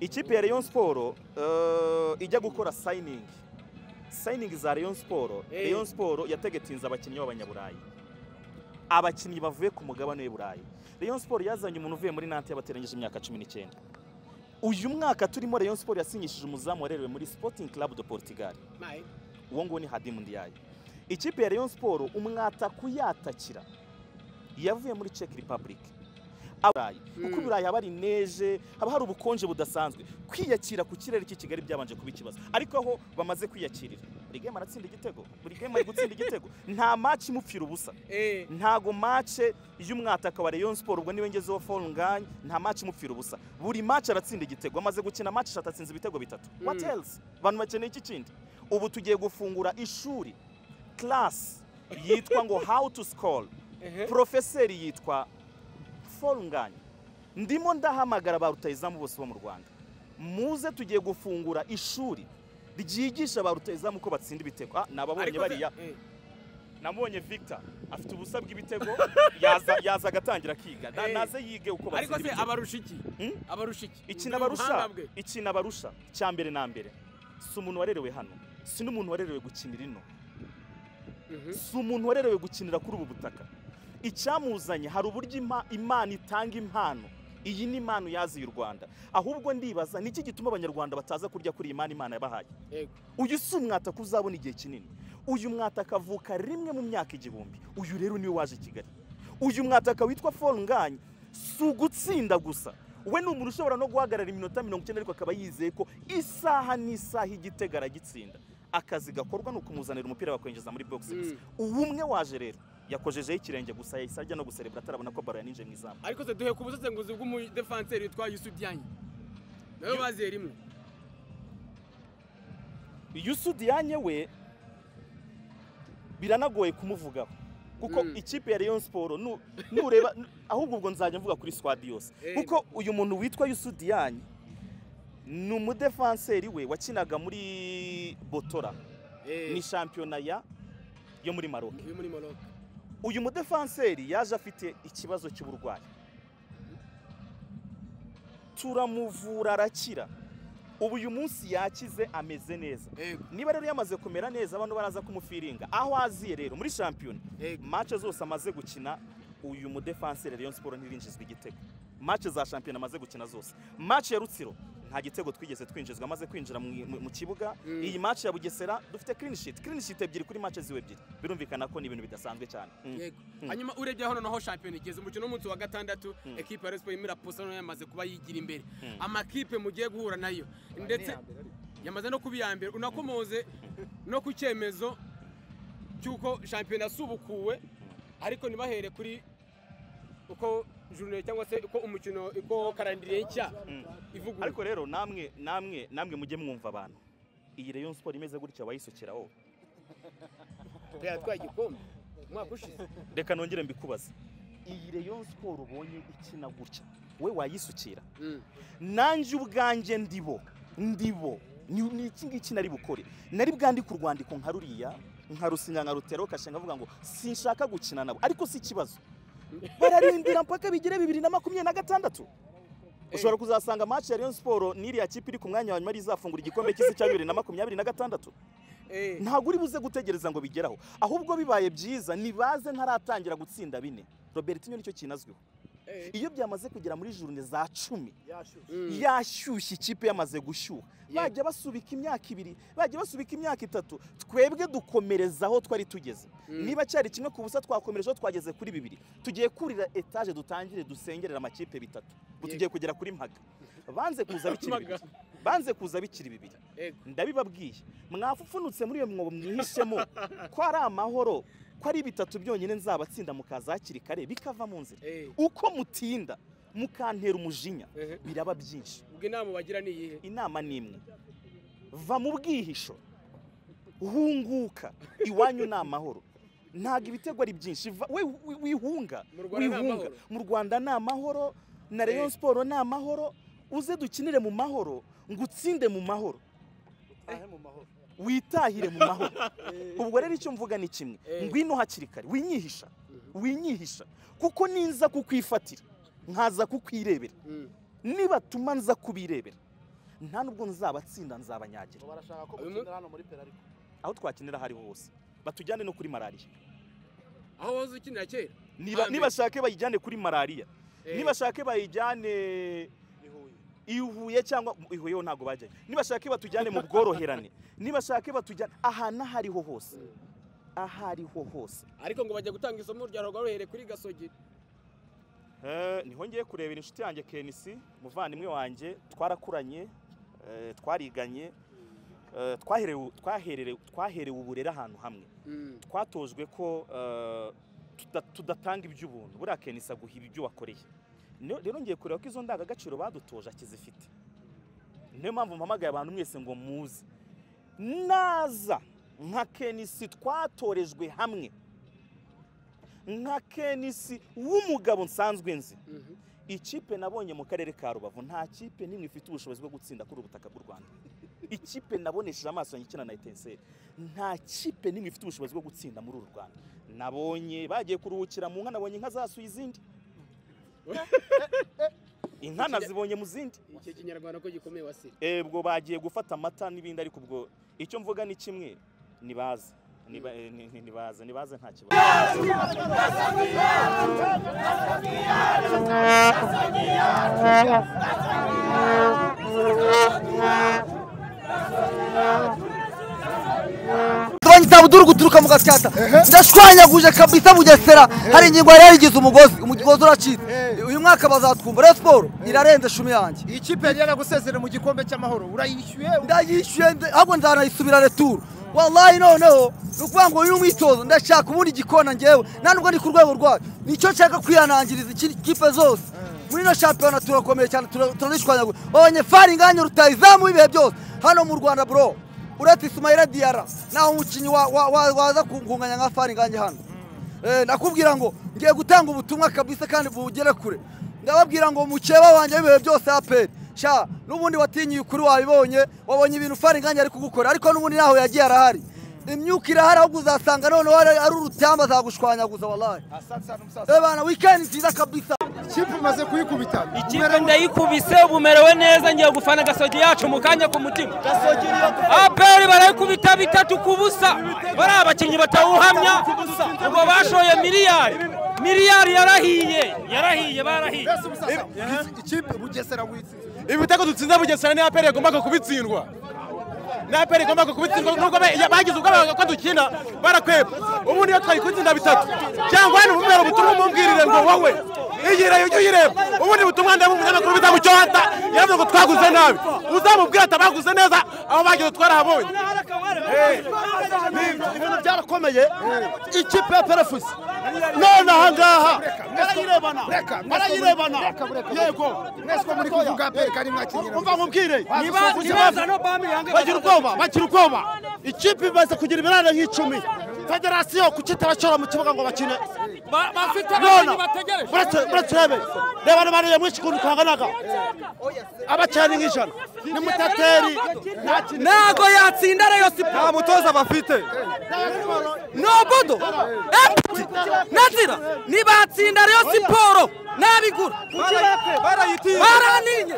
ikipe ya Rayon Sport eh, ijya gukora sayiningi sayiningi za Rayon Eh. Rayon Sport yategetinze abakinnyi b'abanyaburayi abakinnyi bavuye ku mugabane w'iburayi Rayon Sport yazanye umuntu uvuye muri Nantes yabateranyije imyaka cumi n'icyenda. Uyu mwaka turimo Rayon Sport yasinyishije umuzamu warerewe muri Sporting Club de Portugal. Uwo nguwo ni Hadim Ndiaye. Ikipe ya Rayon Sport umwata kuyatakira yavuye muri Czech Republic. Aburayi kuko Mm. iburayi haba hari neje haba hari ubukonje budasanzwe. Kwiyakira ku kirere cy'i Kigali byabanje kuba ikibazo. Ariko aho bamaze kwiyakirira buri game aratsinda igitego buri game ari gutsinda igitego. Nta match imupfira ubusa. Eh. ntago mace y'umwataka wa Rayon Sport ubwo ni we ngezeho Fall Nganye nta match imupfira ubusa. Buri match aratsinda igitego amaze gukina match eshatu atsinze ibitego bitatu. What Mm. else? Abantu bakeneye iki kindi? Ubu tugiye gufungura ishuri class yitwa ngo how to score. Ehe. profeseri yitwa Fall Nganye ndimo ndahamagara ba rutayizamu bose bo mu Rwanda. Muze tugiye gufungura ishuri ryigisha ba rutayizamu ko batsinda ibitego. Ah nababonye Ariko bariya. eh. namubonye Victor. Afite ubusa bw'ibitego. Yaza agatangira akiga. Eh. naze yige uko ariko batsinda se ibitego. Abarusha iki Hmm? abarusha iki ubuhanga abarusha ikintu abarusha cya mbere na mbere. Si umuntu warerewe hano. Si n'umuntu warerewe gukinira ino. Mhm. si umuntu warerewe gukinira kuri ubu butaka. Icyamuzanye hari uburyo ima- imana itanga impano. Iyi ni impano yaziye u rwanda. Ahubwo ndibaza niki gituma abanyarwanda bataza kurya kuri iyi mana imana yabahaye? Uyu si umwataka uzabona igihe kinini. Uyu mwataka avuka rimwe mu myaka igihumbi. Uyu rero ni we waje i kigali. Uyu mwataka witwa Fall Nganye si ugutsinda gusa. We ni umuntu ushobora no guhagarara iminota mirongo icyenda ariko akaba yizeye ko isaha n'isaha igitego aragitsinda. Akazi gakorwa ni ukumuzanira umupira bakwinjiza muri box gusa ubu umwe waje rero. Yakojejeho ikirenge gusa yahise ajya no guserebura atarabona ko baro yaninjiye mu izamu. Ariko se duhe ku busesenguzi bw'umudefanseri witwa Yusu Diagne nawe baziye rimwe. Yusu Diagne we biranagoye kumuvugaho. Kuko Mm. ikipe ya Rayon nu- nureba ahubwo ubwo nzajya mvuga kuri squad yose. Eh. kuko uyu muntu witwa Yusu Diagne ni umudefanseri we wakinaga muri Botora. Eh, ni shampiyona ya yo muri Maroc. Uyu mudefanseri yaje afite ikibazo cy'uburwayi. Turamuvura arakira. Ubu uyu munsi yakize ameze neza. Niba rero yamaze kumera neza abantu baraza kumufiringa. Aho aziye rero muri shampiyona. Mace zose amaze gukina uyu mudefanseri Rayon Sport ntirinjizwa igitego. Mace za shampiyona amaze gukina zose. Mace ya Rutsiro. Nta gitego twigeze twinjizwa. Amaze kwinjira mu, kibuga Mm. iyi mace ya Bugesera dufite clean sheet. Clean sheet ebyiri kuri mace ziwe ebyiri. Birumvikana ko ni ibintu bidasanzwe cyane. Mm. Yego. Mm. hanyuma urebye hano naho shampiyona igeze umukino w'umunsi wa gatandatu ekipe ya irimo iraposa na yo yamaze kuba yigira imbere. Amakipe mugiye guhura na yo. Ndetse yamaze no kuba iya mbere unakomoze no ku cyemezo cy'uko shampiyona yasubukuwe ariko ntibahere kuri uko journée cyangwa se uko umukino uko karandiriye nshya Mm. ivugurura ariko rero namwe namwe namwe mujye mwumva abantu. Iyi Rayon Sport imeze gutya wayisukiraho. Yatwaye igikombe umwaka ushize. Reka nongere mbikubaze. Iyi Rayon Sport ubonye ikina gutya? We wayisukira? Mm. nanjye ubwanjye ndibo ndibo ni ni iki ngiki nari bukore? Nari bwandike urwandiko nka ruriya nka rusinya nka rutero kashe nkavuga ngo sinshaka gukina nabo. Ariko si ikibazo. Bararindira mpaka bigire bibiri na makumyabiri na gatandatu. Ushobora kuzasanga match ya Rayon Sport n'iriya kipe iri ku mwanya wa nyuma izafungura igikombe cy'isi cya bibiri na makumyabiri na gatandatu. Eh, ntabwo uri buze gutegereza ngo bigeraho. Ahubwo bibaye byiza nibaze ntaratangira gutsinda bine. Robertinho ni cyo kinazwiho. Iyo byamaze kugera muri jurune za cumi mm. yashyushye ikipe yamaze gushyuha. Bajya basubika imyaka ibiri bajya basubika imyaka itatu twebwe dukomereza aho twari tugeze. Mm. niba cyari kimwe ku busa twakomereje aho twageze kuri bibiri tugiye kurira etaje dutangire dusengerera amakipe bitatu. Ubu tugiye kugera kuri mpaga. Banze kuza bikiri bibiri. Banze kuza bikiri bibiri. Ndabibabwiye. Mwafupfunutse muri iyo mwobo mwihishemo ko ari amahoro ko ari bitatu byonyine nzabatsinda mukaza hakiri kare bikava mu nzira. Eh, uko mutinda mukantera umujinya ehe. biraba byinshi. Ubwo inama bagira ni iyihe? Inama ni imwe. Va mu bwihisho hunguka iwanyu ni amahoro. Ntabwo ibitego ari byinshi. Wihunga wihunga. mu rwanda ni amahoro na rayon Eh. siporo ni amahoro. Uze dukinire mu mahoro ngo utsinde mu mahoro. Witahire mu mahoro. Ubwo rero icyo mvuga ni kimwe. Eh. ngwino hakiri kare. Winyihisha. Winyihisha. Kuko ninza kukwifatira. Nkaza kukwirebera Mm. nibatuma nza kubirebera nta nubwo nzabatsinda nzabanyagira aho twakinira aho ariho hose. Batujyane no kuri malariya aho wahoze ukinira kera? Nibashake bayijyane kuri malariya Eh, nibashake bayijyane ihuye i Huye cyangwa i Huye ho ntabwo bajyayo. Nibashake batujyane mu bworoherane nibashake batujyane ahantu aho ariho hose aho ariho hose. Ariko ngo bajya gutanga isomo rya rwaruhere kuri gasogi Eh, ni ho ngiye kurebera inshuti yanjye kenisi umuvandimwe wanjye twarakuranye eh, twariganye eh, twaherewe uburere ahantu hamwe. Mm. twatojwe ko eh, tuda- tudatanga iby'ubuntu. Buriya kenisi aguha ibyo wakoreye. Rero ngiye kureba ko izo ndangagaciro badutoje akizifite. Niyo mpamvu mpamagaye abantu mwese ngo muze. Naza nka kenisi twatorejwe hamwe. Nka kenisi w'umugabo nsanzwe nzi. Mhm. ikipe nabonye mu karere ka rubavu nta kipe n'imwe ifite ubushobozi bwo gutsinda kuri ubutaka bw'u rwanda. Ikipe nabonesheje amaso yanjye ikina na etenseri nta kipe n'imwe ifite ubushobozi bwo gutsinda muri uru rwanda. Nabonye bagiye kuruhukira mu nka nabonye inka zasuye izindi inka nazibonye mu zindi. Iki kinyarwanda ko gikomeye wasiri Eh, ubwo bagiye gufata amata n'ibindi ariko ubwo icyo mvuga ni kimwe nibaze. Niba- eh, ni- ni- nibaze nibaze nta kibazo. Tubanyita buduru guturuka mu gasyata ndashwanyaguje kabisa bugesera hari ingingo yari yarigize umugozi umugozi uracitse uyu mwaka bazatwumva rero siporo irarenze shumi yanjye. Iyi kipe yari gusezera mu gikombe cy'amahoro. Urayishyuye ndayishyuye ahubwo nzanayisubira returu wallahi noneho ni ukuvuga ngo uyu mwitozo ndashaka ubundi igikona ngewe nta nubwo ni ku rwego rwayo. Nicyo nshaka kwihanangiriza ikipe zose. Muri ino shampiyona turakomeye cyane turanishwanya turanishwanyagura babonye fari inganya rutayizamu ibihe byose. Hano mu rwanda bro. Uretse isumayira diyara naho umukinnyi wa- wa- wa- waza kunganya nka fari nganya hano. Eh, nakubwira ngo ngiye gutanga ubutumwa kabisa kandi bugere kure. Ndababwira ngo mukeba wanjye w'ibihe byose aperi sha n'ubundi watinyiye ukuri wabibonye wabonye ibintu fari inganya ari kugukora ariko n'ubundi naho yagiye arahari. Imyuka irahari ahubwo uzasanga noneho ari urutamba azagushwanyaguza sana umusaza. Eh weekend nziza kabisa. Ikipe umaze kuyikubita ikipe ndayikubise ubu merewe neza ngiye gufana gasogi yacu mu kanya ku mutima. Aperi barayikubita bitatu ku busa. Bari abakinnyi batawuhamya. Ubwo bashoye miliyari. Miliyari yarahiye. Yarahiye barahiye. Ikipe bugesera witsinze ibitego dutsinze bugesera ni aperi yagombaga kubitsindwa. Naperi aperi yagombaga kubitsindwa nubwo bagize ubwoba ko dukina barakweba ubundi iyo twari kutsinda bitatu. Cyangwa hano umubwira ubutumwa umubwirire ngo wowe iyirebe ujye uyireba ubundi butumwa ndeba umunyamakuru bita mucyota yavuze ngo twaguze nabi. Uzamubwira ati abaguze neza aho bagize twarahabonye ibintu byarakomeye. Ikipe ya perefusi none aha ngaha. Barayirebana yego. Mwese ko muri kuvuga peri kari mwakinyira umva nkubwire bagira ubwoba bagira ubwoba. Ikipe imaze kugira ibirane nk'icumi. Federasiyo kuki itabashora mu kibuga ngo bakine. Ba- bafite abakinnyi bategereje uretse uretse urebe reba n'abariye mwinshi ukuntu twanganaga abacyane nk'ijana ni mutateri ntago yatsinda rayo siporo nta mutoza bafite nobodo empty nazira nibatsinda rayo siporo nabigura barayitiye baraninye